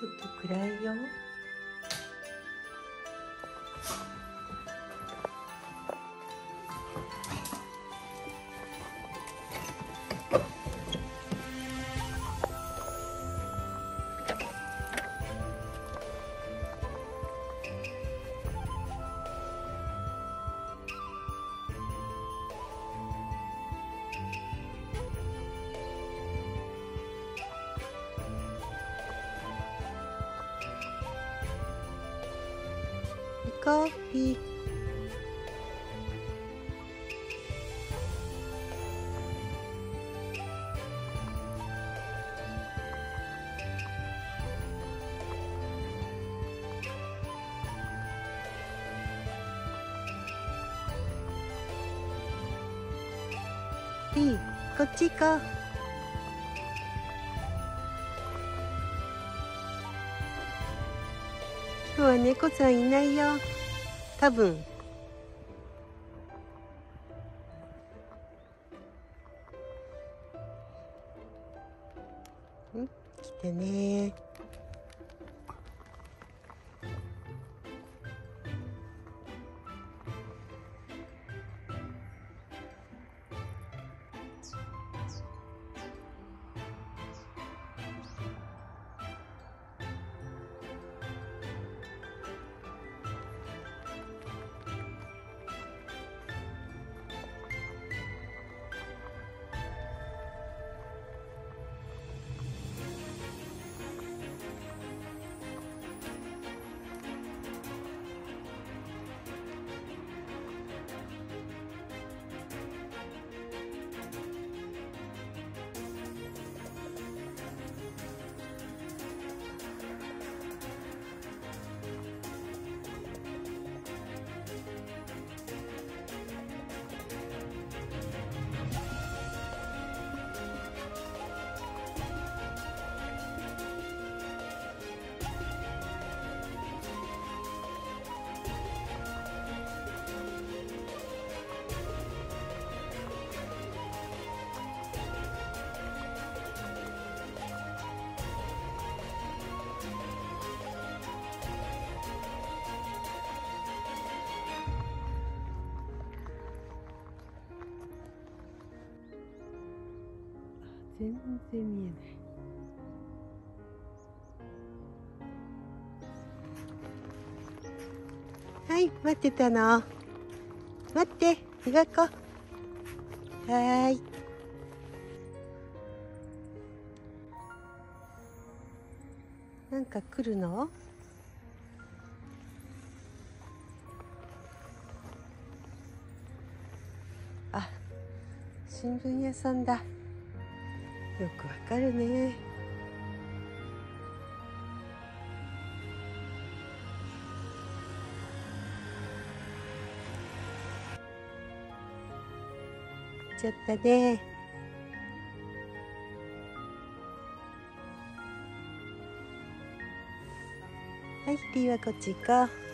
外暗いよ。コーヒー。いいこっち行こう。今日は猫さんいないよ。多分。ん？来てね全然見えない。はい待ってたの。待って磨こう。はーい。なんか来るの？あ新聞屋さんだ。よくわかるね。ちゃったね。はいリーはこっち行こう。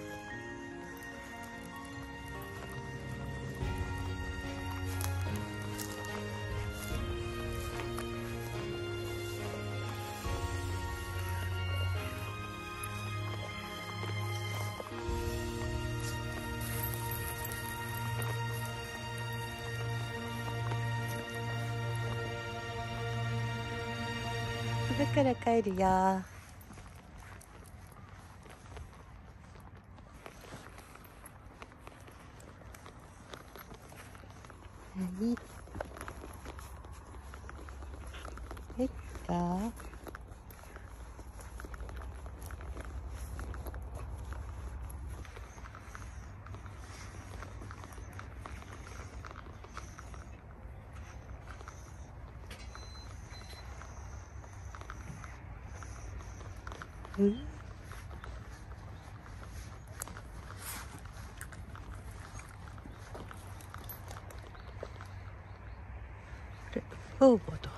だから帰るよ。はいはいかうんあれバーバだ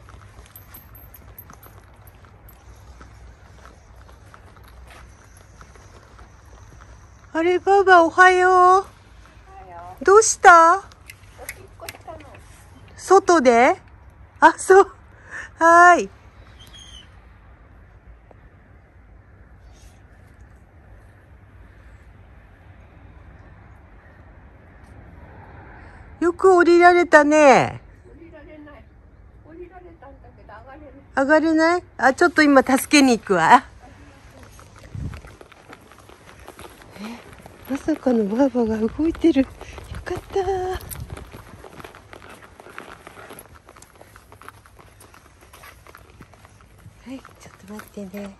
あれバーバおはようどうした外であそうはーいよく降りられたね。降りられない。降りられたんだけど上がれる。上がれない？あ、ちょっと今助けに行くわ。え、まさかのばあばが動いてる。よかった。はい、ちょっと待ってね。